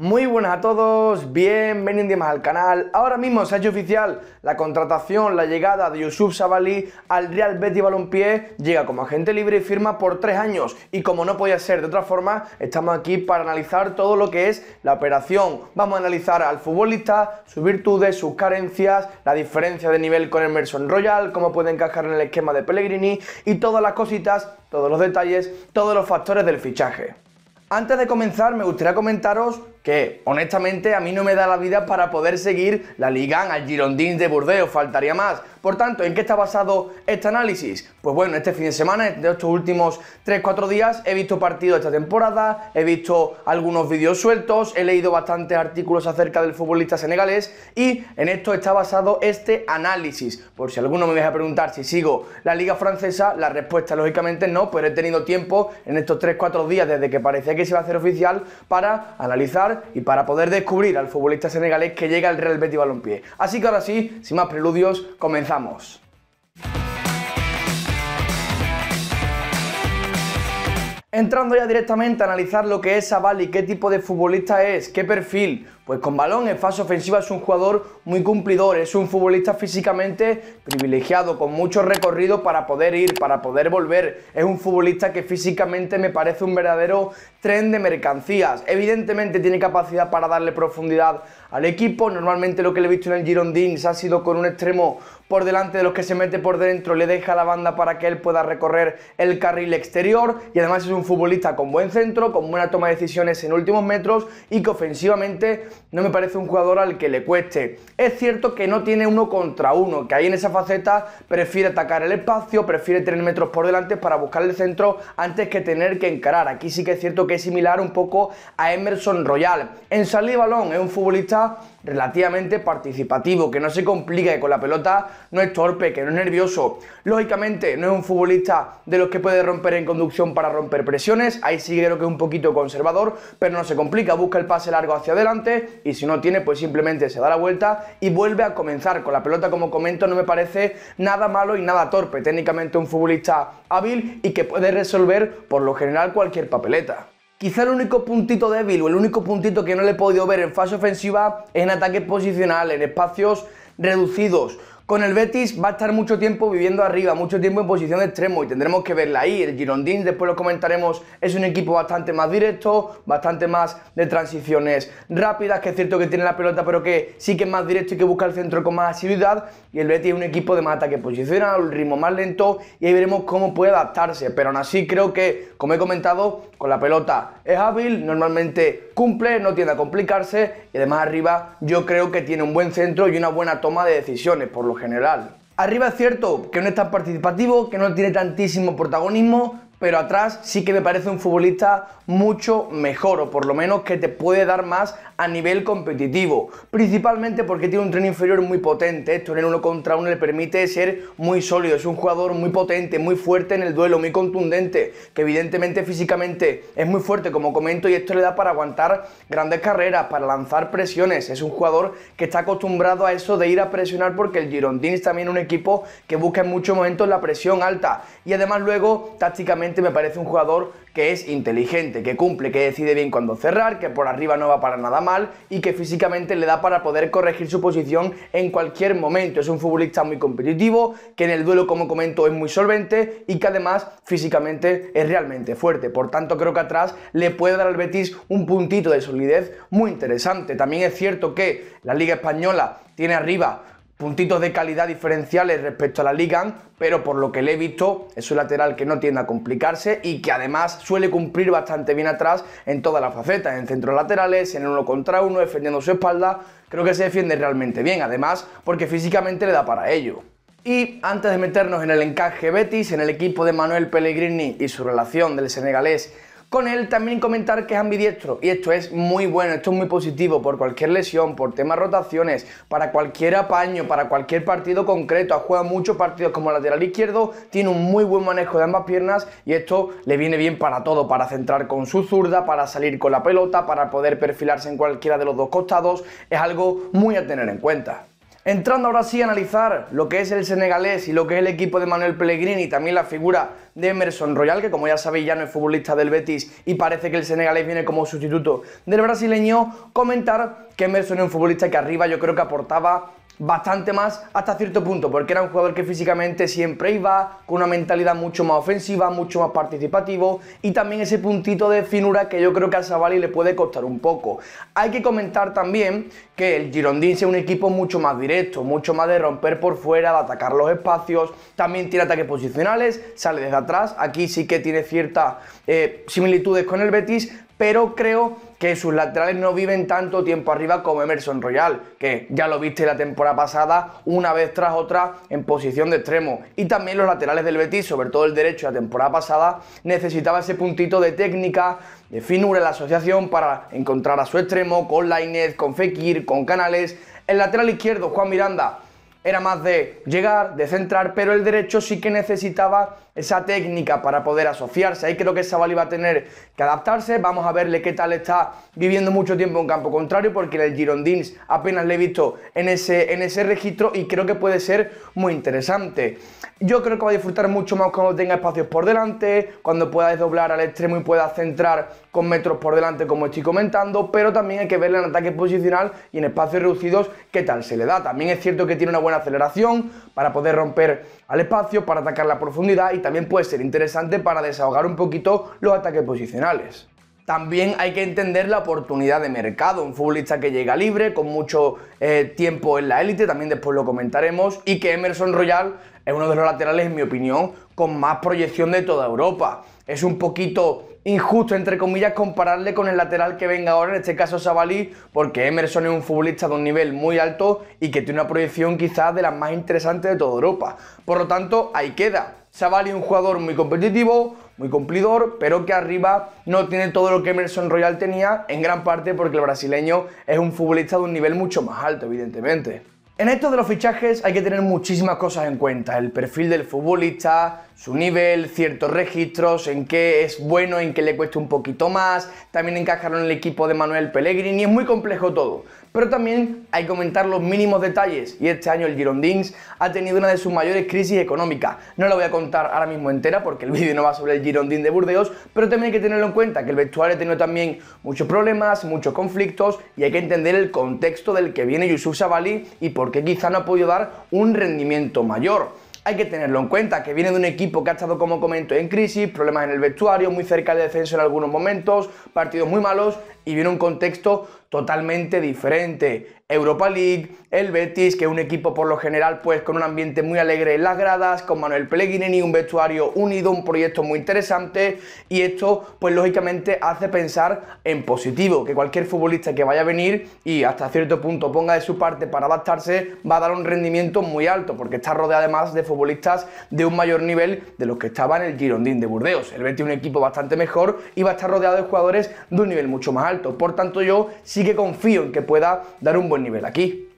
Muy buenas a todos, bienvenidos al canal. Ahora mismo se ha hecho oficial la contratación, la llegada de Yusuf Sabali al Real Betis Balompié. Llega como agente libre y firma por tres años. Y como no podía ser de otra forma, estamos aquí para analizar todo lo que es la operación. Vamos a analizar al futbolista, sus virtudes, sus carencias, la diferencia de nivel con Emerson Royal, cómo puede encajar en el esquema de Pellegrini y todas las cositas, todos los detalles, todos los factores del fichaje. Antes de comenzar, me gustaría comentaros que honestamente a mí no me da la vida para poder seguir la Liga al Girondins de Burdeos, faltaría más. Por tanto, ¿en qué está basado este análisis? Pues bueno, este fin de semana, de estos últimos 3-4 días, he visto partidos de esta temporada, he visto algunos vídeos sueltos, he leído bastantes artículos acerca del futbolista senegalés y en esto está basado este análisis. Por si alguno me deja preguntar si sigo la Liga Francesa, la respuesta lógicamente no, pero he tenido tiempo en estos 3-4 días desde que parecía que se iba a hacer oficial para analizar y para poder descubrir al futbolista senegalés que llega al Real Betis Balompié. Así que ahora sí, sin más preludios, comenzamos. Entrando ya directamente a analizar lo que es Sabali, qué tipo de futbolista es, qué perfil, pues con balón en fase ofensiva es un jugador muy cumplidor, es un futbolista físicamente privilegiado, con mucho recorrido para poder ir, para poder volver. Es un futbolista que físicamente me parece un verdadero tren de mercancías. Evidentemente tiene capacidad para darle profundidad al equipo. Normalmente lo que le he visto en el Girondins ha sido con un extremo por delante de los que se mete por dentro, le deja la banda para que él pueda recorrer el carril exterior y además es un futbolista con buen centro, con buena toma de decisiones en últimos metros y que ofensivamente no me parece un jugador al que le cueste. Es cierto que no tiene uno contra uno, que ahí en esa faceta prefiere atacar el espacio, prefiere tener metros por delante para buscar el centro antes que tener que encarar. Aquí sí que es cierto que es similar un poco a Emerson Royal. En salir balón es un futbolista relativamente participativo, que no se complica, que con la pelota no es torpe, que no es nervioso. Lógicamente no es un futbolista de los que puede romper en conducción para romper presiones, ahí sí creo que es un poquito conservador, pero no se complica, busca el pase largo hacia adelante y si no tiene pues simplemente se da la vuelta y vuelve a comenzar. Con la pelota como comento no me parece nada malo y nada torpe, técnicamente un futbolista hábil y que puede resolver por lo general cualquier papeleta. Quizá el único puntito débil o el único puntito que no le he podido ver en fase ofensiva es en ataque posicional, en espacios reducidos. Con el Betis va a estar mucho tiempo viviendo arriba, mucho tiempo en posición de extremo y tendremos que verla ahí. El Girondins, después lo comentaremos, es un equipo bastante más directo, bastante más de transiciones rápidas, que es cierto que tiene la pelota, pero que sí que es más directo y que busca el centro con más asiduidad. Y el Betis es un equipo de más ataque posicional, un ritmo más lento y ahí veremos cómo puede adaptarse. Pero aún así creo que, como he comentado, con la pelota es hábil, normalmente cumple, no tiende a complicarse y además arriba yo creo que tiene un buen centro y una buena toma de decisiones, por lo general. Arriba es cierto que no es tan participativo, que no tiene tantísimo protagonismo, pero atrás sí que me parece un futbolista mucho mejor, o por lo menos que te puede dar más a nivel competitivo. Principalmente porque tiene un tren inferior muy potente. Esto en el uno contra uno le permite ser muy sólido. Es un jugador muy potente, muy fuerte en el duelo, muy contundente. Que evidentemente físicamente es muy fuerte, como comento, y esto le da para aguantar grandes carreras, para lanzar presiones. Es un jugador que está acostumbrado a eso de ir a presionar porque el Girondins también un equipo que busca en muchos momentos la presión alta. Y además luego, tácticamente, me parece un jugador que es inteligente, que cumple, que decide bien cuando cerrar, que por arriba no va para nada mal y que físicamente le da para poder corregir su posición en cualquier momento. Es un futbolista muy competitivo, que en el duelo, como comento, es muy solvente y que además físicamente es realmente fuerte. Por tanto, creo que atrás le puede dar al Betis un puntito de solidez muy interesante. También es cierto que la Liga Española tiene arriba puntitos de calidad diferenciales respecto a la Liga, pero por lo que le he visto es un lateral que no tiende a complicarse y que además suele cumplir bastante bien atrás en todas las facetas, en centros laterales, en uno contra uno, defendiendo su espalda, creo que se defiende realmente bien, además porque físicamente le da para ello. Y antes de meternos en el encaje Betis, en el equipo de Manuel Pellegrini y su relación del senegalés con él también comentar que es ambidiestro y esto es muy bueno, esto es muy positivo por cualquier lesión, por temas rotaciones, para cualquier apaño, para cualquier partido concreto. Ha jugado muchos partidos como lateral izquierdo, tiene un muy buen manejo de ambas piernas y esto le viene bien para todo, para centrar con su zurda, para salir con la pelota, para poder perfilarse en cualquiera de los dos costados. Es algo muy a tener en cuenta. Entrando ahora sí a analizar lo que es el senegalés y lo que es el equipo de Manuel Pellegrini y también la figura de Emerson Royal, que como ya sabéis ya no es futbolista del Betis y parece que el senegalés viene como sustituto del brasileño, comentar que Emerson es un futbolista que arriba yo creo que aportaba bastante más hasta cierto punto, porque era un jugador que físicamente siempre iba con una mentalidad mucho más ofensiva, mucho más participativo y también ese puntito de finura que yo creo que a Savali le puede costar un poco. Hay que comentar también que el Girondins es un equipo mucho más directo, mucho más de romper por fuera, de atacar los espacios, también tiene ataques posicionales, sale desde atrás, aquí sí que tiene ciertas eh, similitudes con el Betis, pero creo que sus laterales no viven tanto tiempo arriba como Emerson Royal, que ya lo viste la temporada pasada una vez tras otra en posición de extremo. Y también los laterales del Betis, sobre todo el derecho de la temporada pasada, necesitaba ese puntito de técnica, de finura en la asociación para encontrar a su extremo con Lainez, con Fekir, con Canales. El lateral izquierdo, Juan Miranda, era más de llegar, de centrar, pero el derecho sí que necesitaba esa técnica para poder asociarse. Ahí creo que Sabali va a tener que adaptarse. Vamos a verle qué tal está viviendo mucho tiempo en campo contrario, porque en el Girondins apenas le he visto en ese, en ese registro y creo que puede ser muy interesante. Yo creo que va a disfrutar mucho más cuando tenga espacios por delante, cuando pueda desdoblar al extremo y pueda centrar con metros por delante, como estoy comentando, pero también hay que verle en ataque posicional y en espacios reducidos qué tal se le da. También es cierto que tiene una buena aceleración para poder romper al espacio, para atacar la profundidad y también puede ser interesante para desahogar un poquito los ataques posicionales. También hay que entender la oportunidad de mercado, un futbolista que llega libre, con mucho eh, tiempo en la élite, también después lo comentaremos, y que Emerson Royal es uno de los laterales, en mi opinión, con más proyección de toda Europa. Es un poquito injusto, entre comillas, compararle con el lateral que venga ahora, en este caso Sabalí, porque Emerson es un futbolista de un nivel muy alto y que tiene una proyección quizás de las más interesantes de toda Europa. Por lo tanto, ahí queda. Sabalí es un jugador muy competitivo, muy cumplidor, pero que arriba no tiene todo lo que Emerson Royal tenía, en gran parte porque el brasileño es un futbolista de un nivel mucho más alto, evidentemente. En esto de los fichajes hay que tener muchísimas cosas en cuenta, el perfil del futbolista, su nivel, ciertos registros, en qué es bueno, en qué le cuesta un poquito más, también encajarlo en el equipo de Manuel Pellegrini, es muy complejo todo. Pero también hay que comentar los mínimos detalles y este año el Girondins ha tenido una de sus mayores crisis económicas. No la voy a contar ahora mismo entera porque el vídeo no va sobre el Girondins de Burdeos, pero también hay que tenerlo en cuenta que el vestuario ha tenido también muchos problemas, muchos conflictos y hay que entender el contexto del que viene Yusuf Sabali y por qué quizá no ha podido dar un rendimiento mayor hay que tenerlo en cuenta, que viene de un equipo que ha estado, como comento, en crisis, problemas en el vestuario, muy cerca del descenso en algunos momentos, partidos muy malos y viene un contexto totalmente diferente. Europa League, el Betis, que es un equipo por lo general pues con un ambiente muy alegre en las gradas, con Manuel Pellegrini, un vestuario unido, un proyecto muy interesante y esto pues lógicamente hace pensar en positivo, que cualquier futbolista que vaya a venir y hasta cierto punto ponga de su parte para adaptarse va a dar un rendimiento muy alto porque está rodeado además de futbolistas de un mayor nivel de los que estaban en el Girondín de Burdeos. El Betis es un equipo bastante mejor y va a estar rodeado de jugadores de un nivel mucho más alto. Por tanto yo sí que confío en que pueda dar un buen nivel aquí.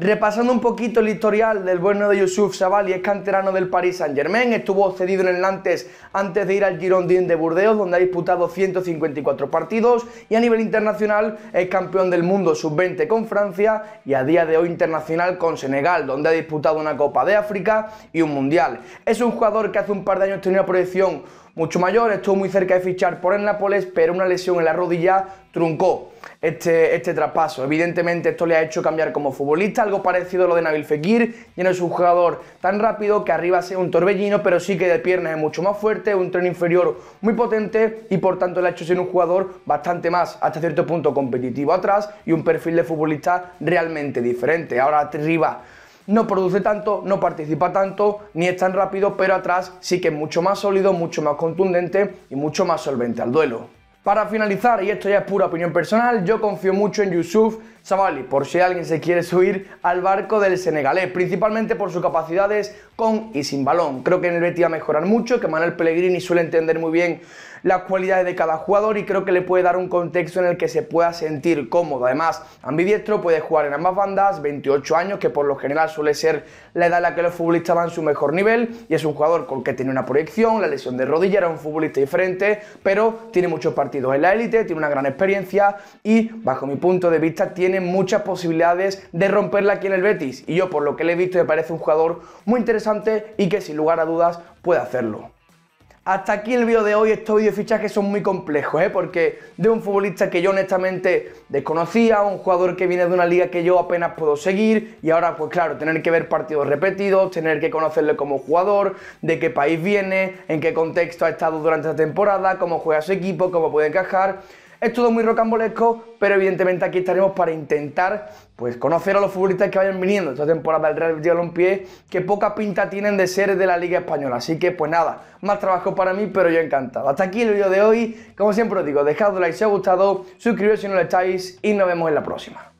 Repasando un poquito el historial del bueno de Yusuf Sabali, es canterano del Paris Saint Germain, estuvo cedido en el Nantes antes de ir al Girondin de Burdeos, donde ha disputado 154 partidos y a nivel internacional es campeón del mundo sub-20 con Francia y a día de hoy internacional con Senegal, donde ha disputado una Copa de África y un Mundial. Es un jugador que hace un par de años tenía una proyección mucho mayor, estuvo muy cerca de fichar por el Nápoles, pero una lesión en la rodilla truncó este, este traspaso. Evidentemente esto le ha hecho cambiar como futbolista, algo parecido a lo de Nabil Fekir, ya no es un jugador tan rápido que arriba sea un torbellino, pero sí que de piernas es mucho más fuerte, un tren inferior muy potente y por tanto le ha hecho ser un jugador bastante más, hasta cierto punto, competitivo atrás y un perfil de futbolista realmente diferente. Ahora arriba no produce tanto, no participa tanto, ni es tan rápido, pero atrás sí que es mucho más sólido, mucho más contundente y mucho más solvente al duelo. Para finalizar, y esto ya es pura opinión personal, yo confío mucho en Yusuf Sabali, por si alguien se quiere subir al barco del senegalés, principalmente por sus capacidades con y sin balón. Creo que en el Betis va a mejorar mucho, que Manuel Pellegrini suele entender muy bien las cualidades de cada jugador y creo que le puede dar un contexto en el que se pueda sentir cómodo. Además, ambidiestro puede jugar en ambas bandas, 28 años, que por lo general suele ser la edad en la que los futbolistas van su mejor nivel y es un jugador con que tiene una proyección, la lesión de rodilla era un futbolista diferente, pero tiene muchos partidos en la élite, tiene una gran experiencia y bajo mi punto de vista tiene muchas posibilidades de romperla aquí en el Betis y yo por lo que le he visto me parece un jugador muy y que sin lugar a dudas puede hacerlo. Hasta aquí el vídeo de hoy, estos vídeos de fichajes son muy complejos, ¿eh? porque de un futbolista que yo honestamente desconocía, un jugador que viene de una liga que yo apenas puedo seguir y ahora pues claro, tener que ver partidos repetidos, tener que conocerle como jugador, de qué país viene, en qué contexto ha estado durante la temporada, cómo juega su equipo, cómo puede encajar es todo muy rocambolesco, pero evidentemente aquí estaremos para intentar pues, conocer a los futbolistas que vayan viniendo esta temporada del Real Betis Balompié, que poca pinta tienen de ser de la Liga Española. Así que, pues nada, más trabajo para mí, pero yo encantado. Hasta aquí el vídeo de hoy. Como siempre os digo, dejad un like si os ha gustado, suscribiros si no lo estáis y nos vemos en la próxima.